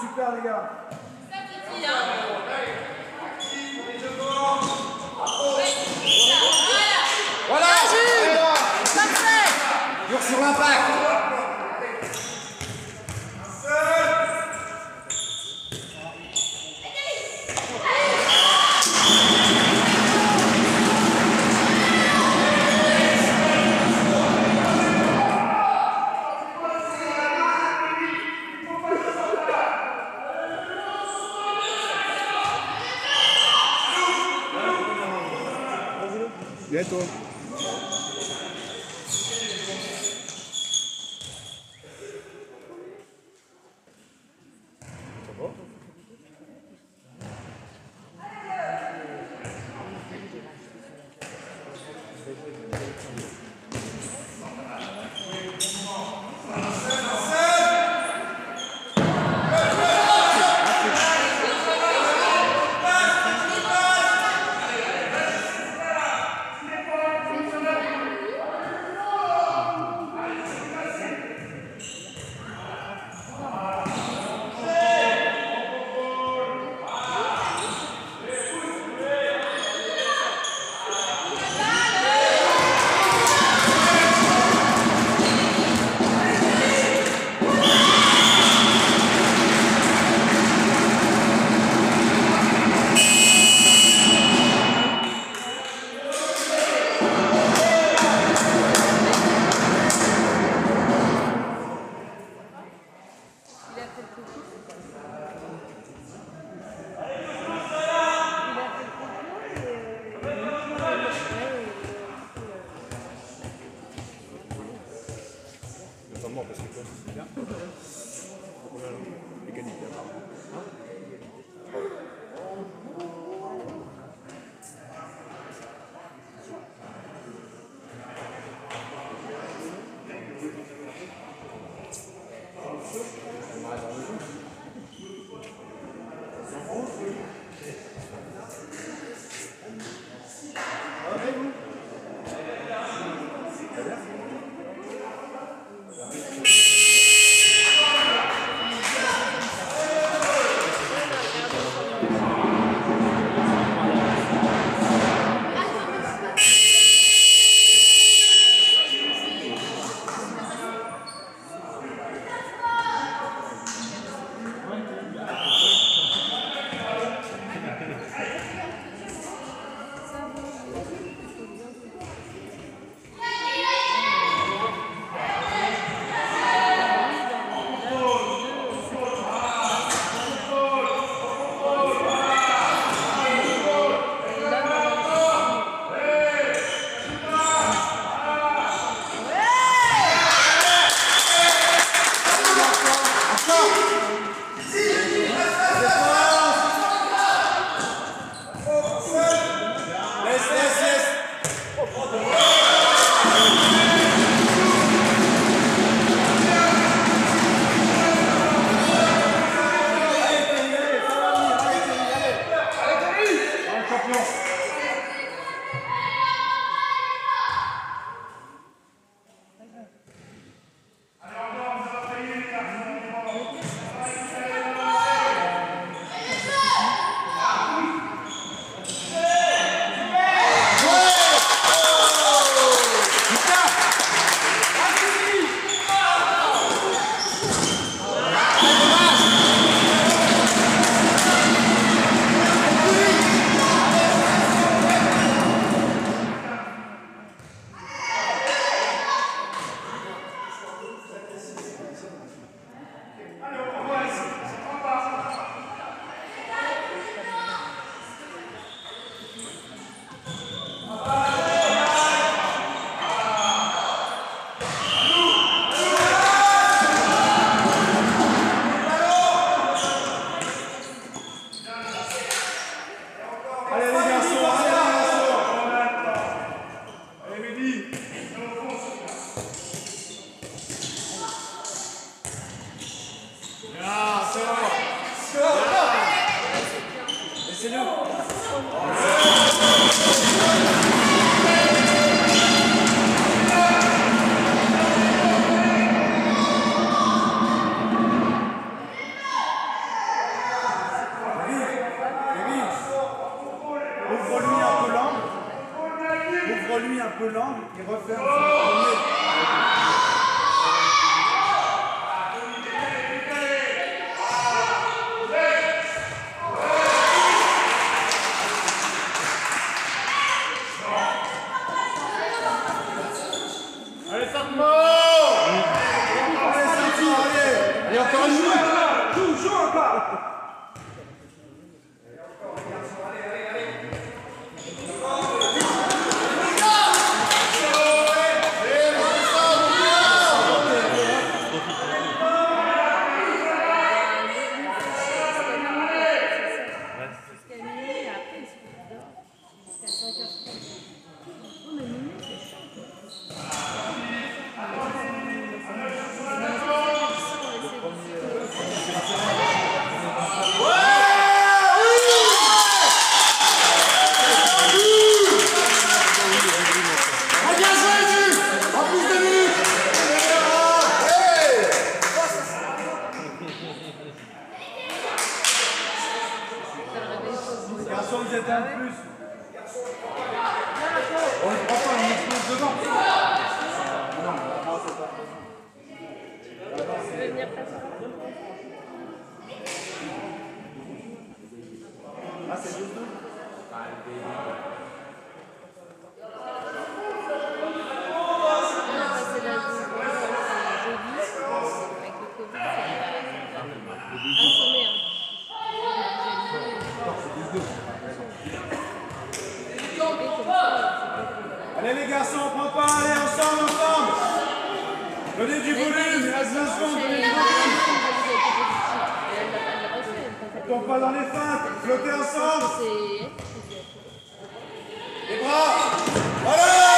super, les gars. Amém. Dans les feintes, flottez ensemble. Les bras. Voilà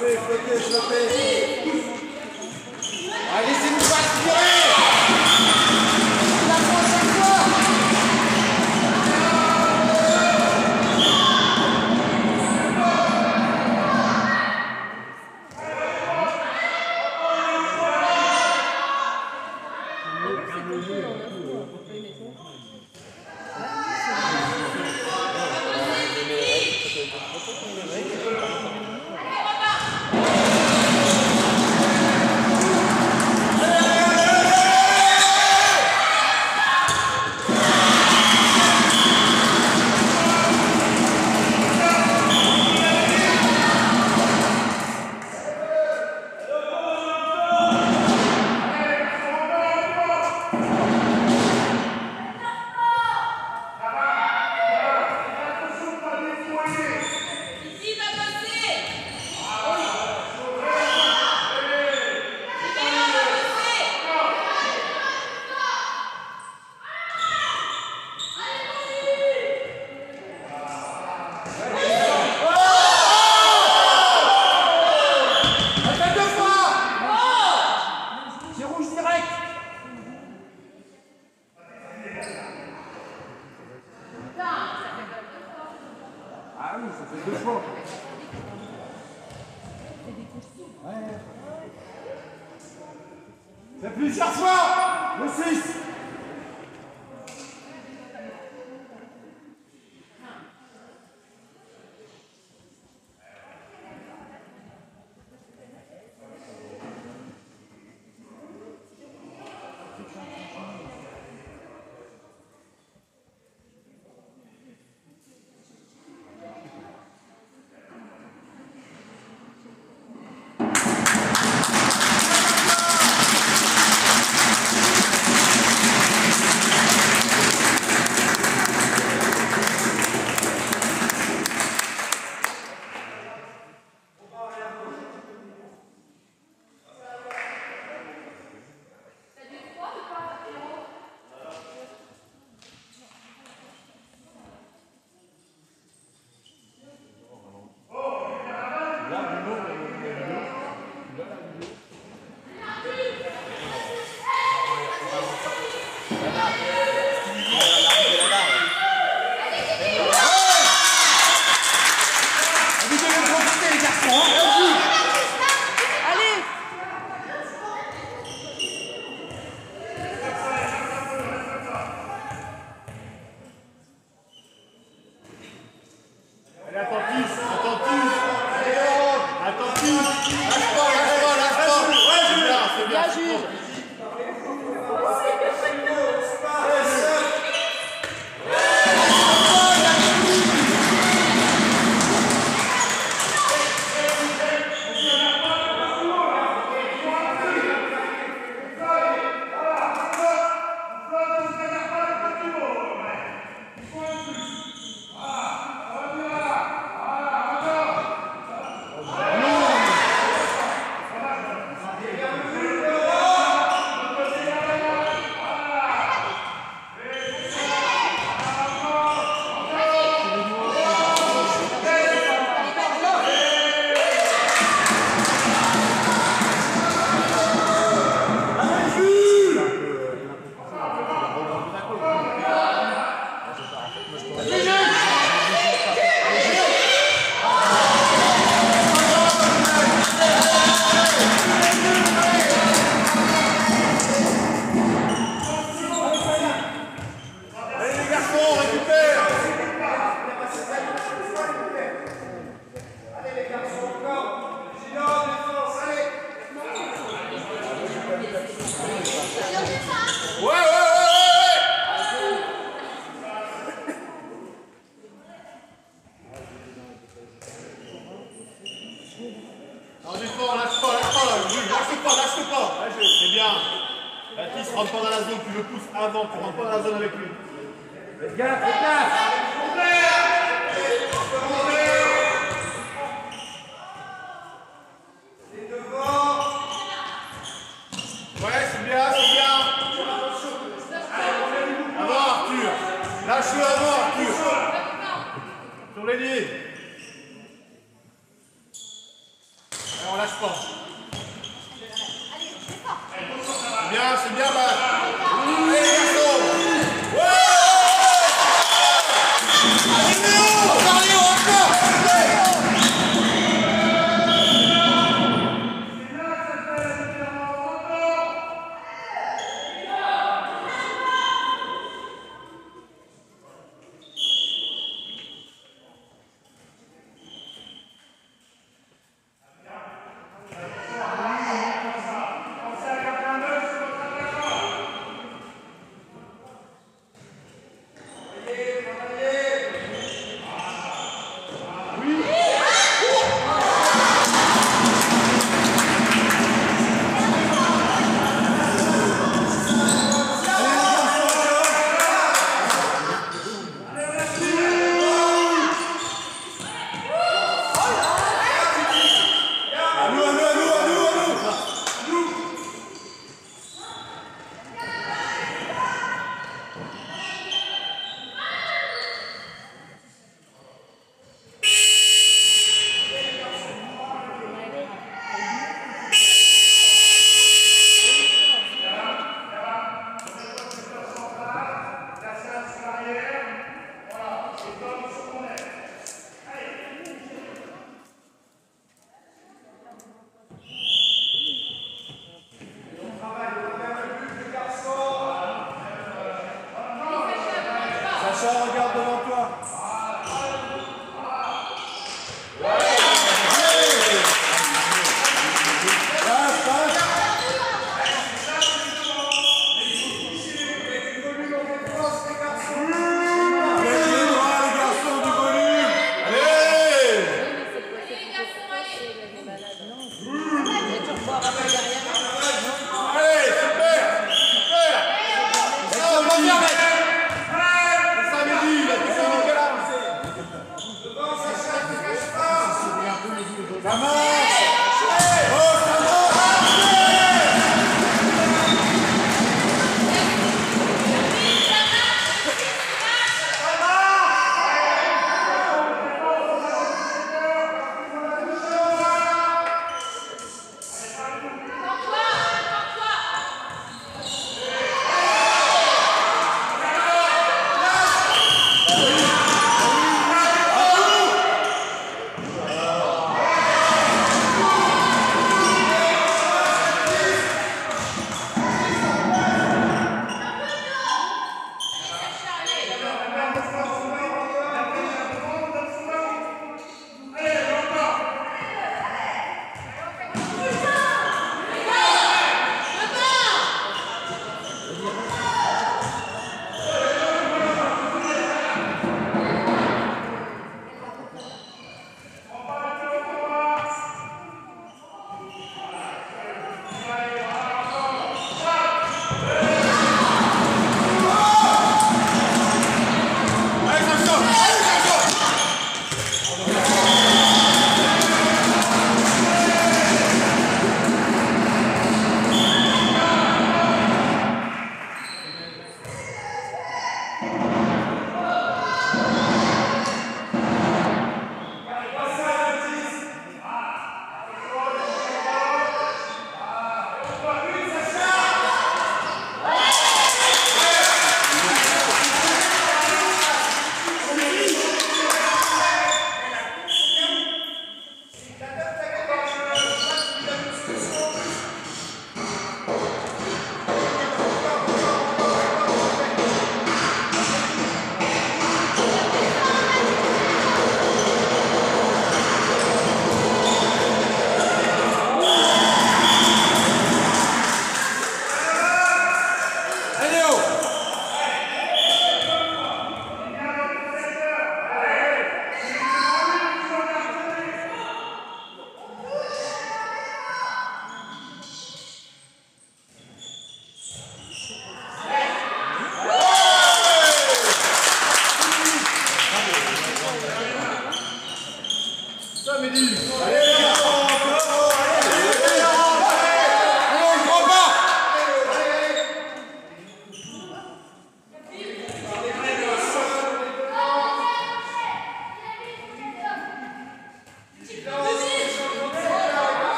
Allez, laissez-nous pas aspirer.